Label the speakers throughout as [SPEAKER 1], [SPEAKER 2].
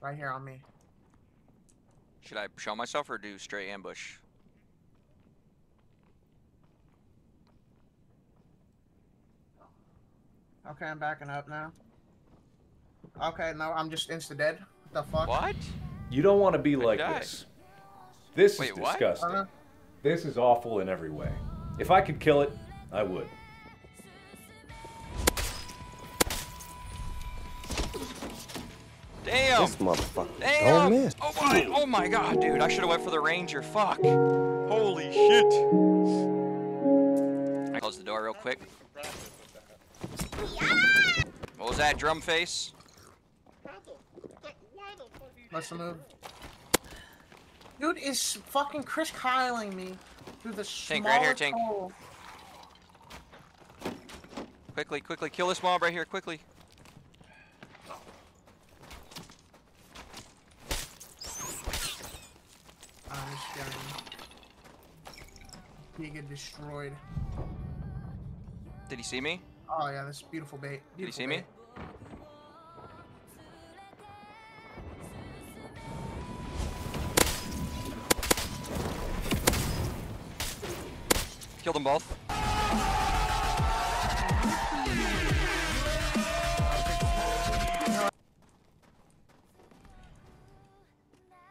[SPEAKER 1] Right here on me.
[SPEAKER 2] Should I show myself or do straight ambush?
[SPEAKER 1] Okay, I'm backing up now. Okay, no, I'm just insta dead. What the fuck?
[SPEAKER 2] What?
[SPEAKER 3] You don't want to be
[SPEAKER 2] I
[SPEAKER 3] like
[SPEAKER 2] died.
[SPEAKER 3] this. This
[SPEAKER 2] Wait,
[SPEAKER 3] is
[SPEAKER 2] what?
[SPEAKER 3] disgusting.
[SPEAKER 1] Uh-huh.
[SPEAKER 3] This is awful in every way. If I could kill it, I would.
[SPEAKER 2] Damn!
[SPEAKER 4] This motherfucker.
[SPEAKER 2] Damn!
[SPEAKER 4] Don't miss.
[SPEAKER 2] Oh my! Oh my god, dude! I should have went for the ranger. Fuck! Holy shit! I close the door real quick. What was that? Drum face?
[SPEAKER 1] Let's move. Dude is fucking Chris Kyling me through the
[SPEAKER 2] Tank, right here, tank.
[SPEAKER 1] hole.
[SPEAKER 2] Quickly, quickly, kill this mob right here, quickly.
[SPEAKER 1] I'm just getting. He get destroyed.
[SPEAKER 2] Did he see me?
[SPEAKER 1] Oh yeah, this beautiful bait.
[SPEAKER 2] Did he
[SPEAKER 1] Beautiful
[SPEAKER 2] see me?
[SPEAKER 1] bait.
[SPEAKER 2] Killed them both.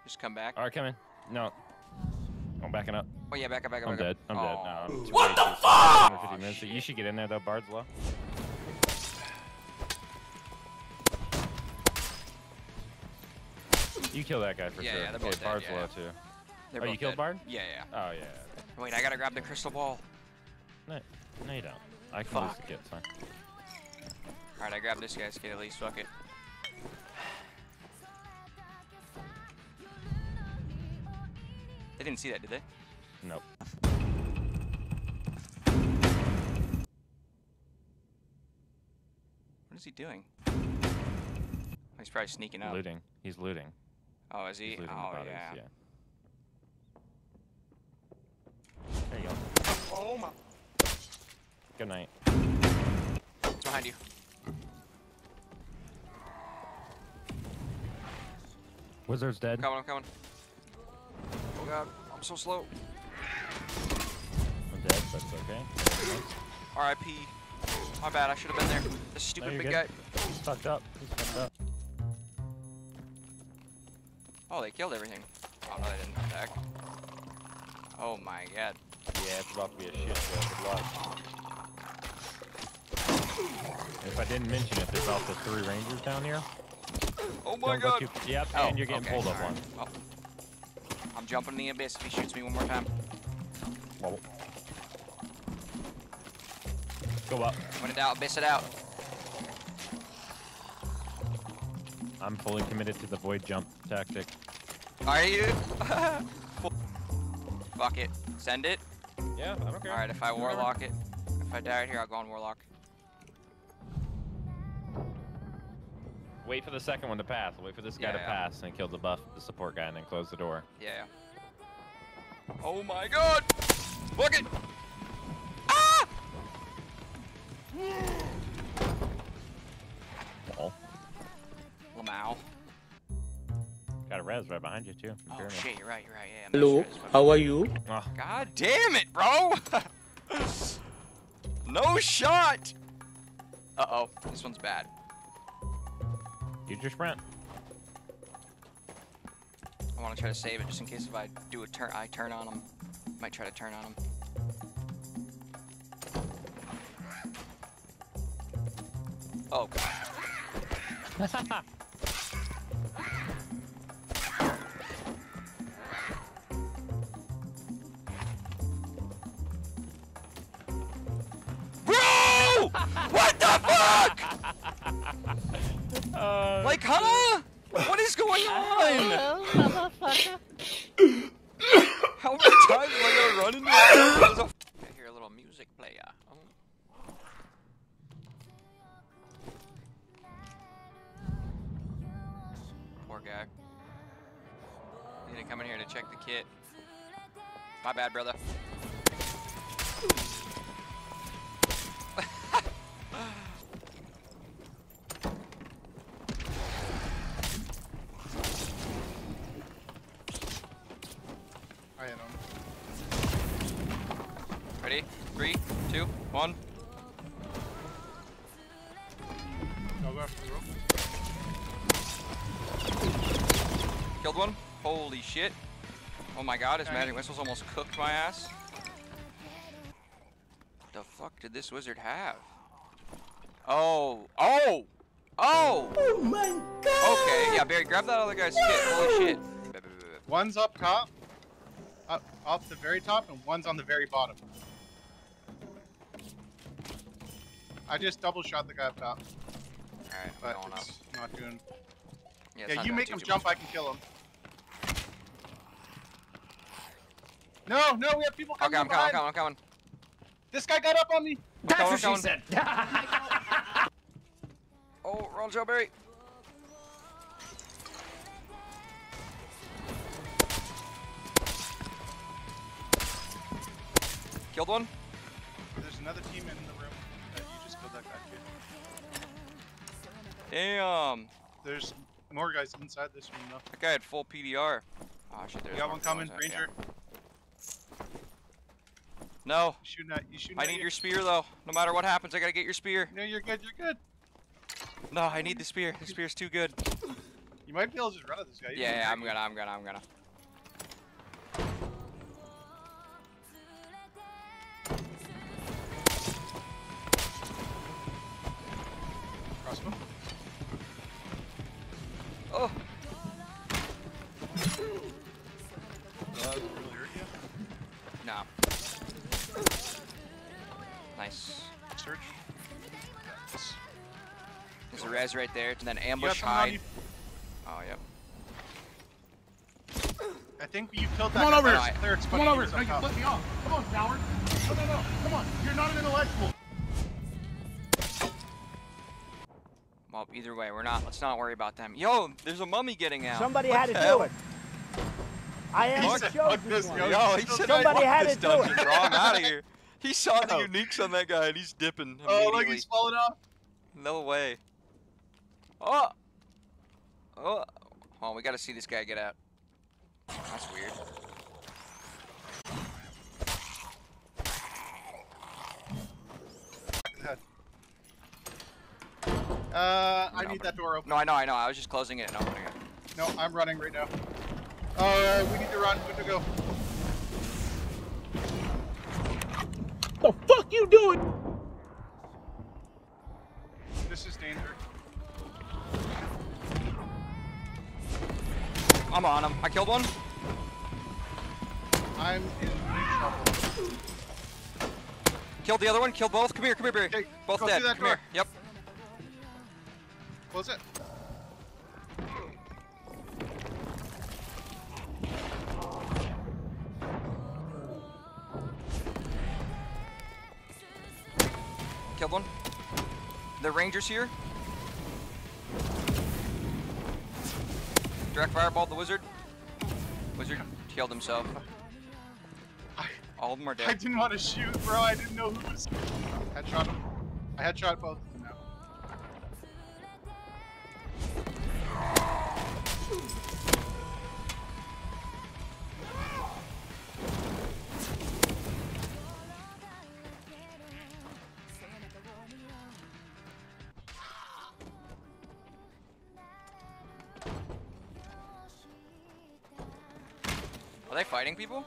[SPEAKER 2] Just come back.
[SPEAKER 5] Alright, coming. No. I'm backing up.
[SPEAKER 2] Oh yeah, back up, back up,
[SPEAKER 5] I'm
[SPEAKER 2] back
[SPEAKER 5] dead.
[SPEAKER 2] up.
[SPEAKER 5] I'm dead. No, I'm too
[SPEAKER 2] What the fuck?
[SPEAKER 5] 150 minutes. You should get in there though, Bard's low. You kill that guy for
[SPEAKER 2] Yeah,
[SPEAKER 5] sure.
[SPEAKER 2] yeah, they're both dead,
[SPEAKER 5] Bard's
[SPEAKER 2] yeah.
[SPEAKER 5] low too.
[SPEAKER 2] They're
[SPEAKER 5] oh, you
[SPEAKER 2] both
[SPEAKER 5] killed
[SPEAKER 2] dead.
[SPEAKER 5] Bard?
[SPEAKER 2] Yeah, yeah.
[SPEAKER 5] Oh yeah.
[SPEAKER 2] Wait, I gotta grab the crystal ball.
[SPEAKER 5] No, no you don't. I can lose
[SPEAKER 2] Fuck.
[SPEAKER 5] the kid. It's fine.
[SPEAKER 2] Alright, I grabbed this guy's kid at least. Fuck it. They didn't see that, did they?
[SPEAKER 5] Nope.
[SPEAKER 2] What is he doing? Oh, he's probably sneaking up.
[SPEAKER 5] Looting. He's looting.
[SPEAKER 2] Oh, is he?
[SPEAKER 5] He's looting
[SPEAKER 2] Oh,
[SPEAKER 5] the bodies.
[SPEAKER 2] yeah.
[SPEAKER 5] yeah. There you go.
[SPEAKER 2] Oh my.
[SPEAKER 5] Good night.
[SPEAKER 2] It's behind you.
[SPEAKER 5] Wizard's dead.
[SPEAKER 2] Coming, I'm coming. God, I'm so slow.
[SPEAKER 5] I'm dead, it's okay.
[SPEAKER 2] R.I.P. My bad, I should have been there. This stupid
[SPEAKER 5] No,
[SPEAKER 2] big
[SPEAKER 5] good.
[SPEAKER 2] guy.
[SPEAKER 5] He's fucked up. He's fucked up.
[SPEAKER 2] Oh, they killed everything. Oh no, they didn't attack. Oh my god.
[SPEAKER 5] Yeah, it's about to be a shit show. Good luck. If I didn't mention it, there's also three rangers down here.
[SPEAKER 2] Oh my
[SPEAKER 5] Don't
[SPEAKER 2] god.
[SPEAKER 5] too- yep,
[SPEAKER 2] Oh,
[SPEAKER 5] and you're getting
[SPEAKER 2] okay,
[SPEAKER 5] pulled up
[SPEAKER 2] alright.
[SPEAKER 5] one.
[SPEAKER 2] Oh. I'm jumping in the abyss if he shoots me one more time.
[SPEAKER 5] Wobble. Go up.
[SPEAKER 2] When in doubt, abyss it out.
[SPEAKER 5] I'm fully committed to the void jump tactic.
[SPEAKER 2] Are you? Fuck it. Send it.
[SPEAKER 5] Yeah, I don't care.
[SPEAKER 2] Alright, if I warlock it. If I die right here, I'll go on warlock.
[SPEAKER 5] Wait for the second one to pass. Wait for this guy
[SPEAKER 2] Yeah,
[SPEAKER 5] to
[SPEAKER 2] yeah.
[SPEAKER 5] pass and kill the buff, the support guy, and then close the door.
[SPEAKER 2] Yeah. Oh my god! Look it! Ah!
[SPEAKER 5] Wall.
[SPEAKER 2] Lamau.
[SPEAKER 5] Got a res right behind you too.
[SPEAKER 2] Oh
[SPEAKER 5] Pyramid.
[SPEAKER 2] shit, you're right, you're right. Yeah,
[SPEAKER 4] Hello, how are you?
[SPEAKER 5] Oh,
[SPEAKER 2] God damn it, bro! no shot! Uh oh, this one's bad.
[SPEAKER 5] Use your sprint.
[SPEAKER 2] I want to try to save it just in case if I do a turn, I turn on him. Might try to turn on him. Oh god. Huh? What is going on? How many times am I gonna run into a- I hear a little music player. Oh. Poor guy. Need to come in here to check the kit. My bad, brother. Three, two, one.
[SPEAKER 4] Go after the rope.
[SPEAKER 2] Killed one. Holy shit. Oh my god, his
[SPEAKER 4] Alright.
[SPEAKER 2] magic missiles almost cooked my ass. What the fuck did this wizard have? Oh. Oh! Oh! Oh my god! Okay, yeah, Barry, grab that other guy's kit. Holy shit.
[SPEAKER 4] One's up top, up off the very top, and one's on the very bottom. I just double shot the guy up top,
[SPEAKER 2] Alright, I'm
[SPEAKER 4] but
[SPEAKER 2] going up.
[SPEAKER 4] not doing.
[SPEAKER 2] Yeah,
[SPEAKER 4] Yeah,
[SPEAKER 2] not
[SPEAKER 4] you make
[SPEAKER 2] too,
[SPEAKER 4] him jump,
[SPEAKER 2] much.
[SPEAKER 4] I can kill him. No, no, we have people coming
[SPEAKER 2] Okay, I'm coming, I'm
[SPEAKER 4] behind.
[SPEAKER 2] coming, I'm coming.
[SPEAKER 4] This guy got up on me.
[SPEAKER 2] I'm coming, I'm coming. Oh, roll Joe Barry. Killed one.
[SPEAKER 4] There's another team in the room. That killed that guy too.
[SPEAKER 2] Damn.
[SPEAKER 4] There's more guys inside this room though.
[SPEAKER 2] That guy had full PDR. Oh shit, there's
[SPEAKER 4] You got one coming,
[SPEAKER 2] fellas out, yeah.
[SPEAKER 4] Ranger.
[SPEAKER 2] No,
[SPEAKER 4] You shooting at you shooting
[SPEAKER 2] I need
[SPEAKER 4] you.
[SPEAKER 2] your spear though. No matter what happens, I gotta get your spear.
[SPEAKER 4] No, you're good. You're good.
[SPEAKER 2] No, I need the spear. The spear's too good.
[SPEAKER 4] You might be able to just run at this guy. You
[SPEAKER 2] Yeah, yeah, I'm gonna, I'm gonna, I'm gonna.
[SPEAKER 4] Crossbow.
[SPEAKER 2] Oh,
[SPEAKER 4] Uh, really hurt you?
[SPEAKER 2] no. Nice.
[SPEAKER 4] Search.
[SPEAKER 2] There's a res right there, and then ambush
[SPEAKER 4] someone
[SPEAKER 2] hide. Oh, yep.
[SPEAKER 4] I think you killed that
[SPEAKER 1] Come on
[SPEAKER 4] guy.
[SPEAKER 1] over.
[SPEAKER 4] That's Clerics,
[SPEAKER 1] Come on over.
[SPEAKER 4] was
[SPEAKER 1] No, you
[SPEAKER 4] top.
[SPEAKER 1] flip me off. Come on, coward. No, no, no. Come on. You're not an intellectual.
[SPEAKER 2] Well, either way, we're not. Let's not worry about them. Yo, there's a mummy getting out.
[SPEAKER 6] Somebody
[SPEAKER 2] What
[SPEAKER 6] had to
[SPEAKER 2] the
[SPEAKER 6] do it. I am
[SPEAKER 4] He
[SPEAKER 6] the
[SPEAKER 4] said,
[SPEAKER 6] chosen
[SPEAKER 4] this,
[SPEAKER 6] one.
[SPEAKER 4] yo."
[SPEAKER 2] Yo, he said
[SPEAKER 6] Somebody
[SPEAKER 2] I
[SPEAKER 6] had
[SPEAKER 2] this
[SPEAKER 6] to dungeon, do it.
[SPEAKER 2] Bro, I'm out of here. He saw the
[SPEAKER 4] oh.
[SPEAKER 2] uniques on that guy and he's dipping
[SPEAKER 4] Oh, look, he's falling off.
[SPEAKER 2] No way. Oh! Oh! Oh, we gotta see this guy get out. That's weird.
[SPEAKER 4] Uh, I
[SPEAKER 2] No,
[SPEAKER 4] need that door open.
[SPEAKER 2] No, I know, I know. I was just closing it and opening it.
[SPEAKER 4] No, I'm running right now. Uh, we need to run. Good to go.
[SPEAKER 6] The fuck you doing?
[SPEAKER 4] This is danger.
[SPEAKER 2] I'm on him. I killed one.
[SPEAKER 4] I'm in trouble.
[SPEAKER 2] Killed the other one. Killed both. Come here, come here, Barry.
[SPEAKER 4] Okay,
[SPEAKER 2] both dead.
[SPEAKER 4] through that
[SPEAKER 2] Come here. Yep.
[SPEAKER 4] Close it.
[SPEAKER 2] Killed one. The ranger's here. Direct fireball the wizard. Wizard killed himself.
[SPEAKER 4] I,
[SPEAKER 2] All of them are dead.
[SPEAKER 4] I didn't want to shoot, bro. I didn't know who was. Headshot him. I headshot both
[SPEAKER 2] Are they fighting people?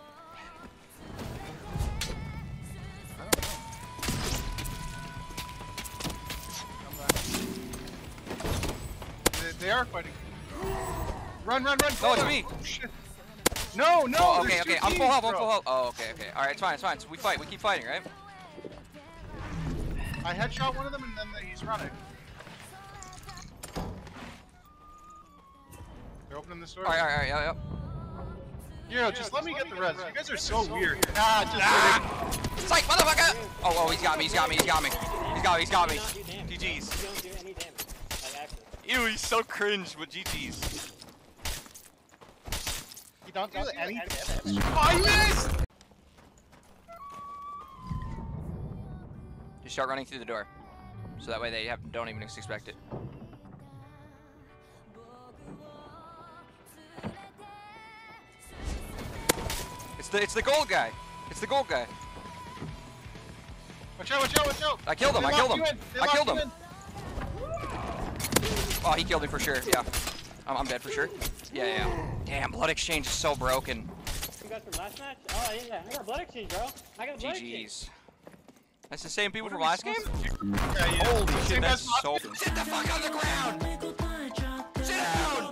[SPEAKER 4] They, they are fighting. Run, run, run!
[SPEAKER 2] No, it's me.
[SPEAKER 4] Oh, shit. No, no!
[SPEAKER 2] Oh, okay, okay. I'm full health. I'm full health. Oh, okay, okay. All right, it's fine. It's fine. So we fight. We keep fighting, right?
[SPEAKER 4] I headshot one of them and then he's running. They're opening the door.
[SPEAKER 2] All right, all right, all right. Yeah, yeah.
[SPEAKER 4] Yo, just let me get the rest. You guys are so weird. Nah, just
[SPEAKER 2] Psych, motherfucker! Oh, oh, he's got me. He's got me. He's got me. He's got me. He's got me. GG's. Ew, he's so cringe with GG's.
[SPEAKER 4] You don't do any damage. I missed!
[SPEAKER 2] Just start running through the door, so that way they have, don't even expect it. the it's the gold guy. It's the gold guy.
[SPEAKER 4] Watch out! Watch out! Watch out!
[SPEAKER 2] I killed him!
[SPEAKER 4] They
[SPEAKER 2] I killed him! I killed him! Oh, he killed me for sure. Yeah, I'm, I'm dead for sure. Yeah, yeah. Damn, blood exchange is so broken.
[SPEAKER 7] You guys from last match? Oh, I, yeah. I got blood exchange, bro. I got blood
[SPEAKER 2] GGs. exchange. That's the same people from last game?
[SPEAKER 4] Yeah, yeah.
[SPEAKER 2] Holy shit, that's so... Get the fuck on the ground! Sit down!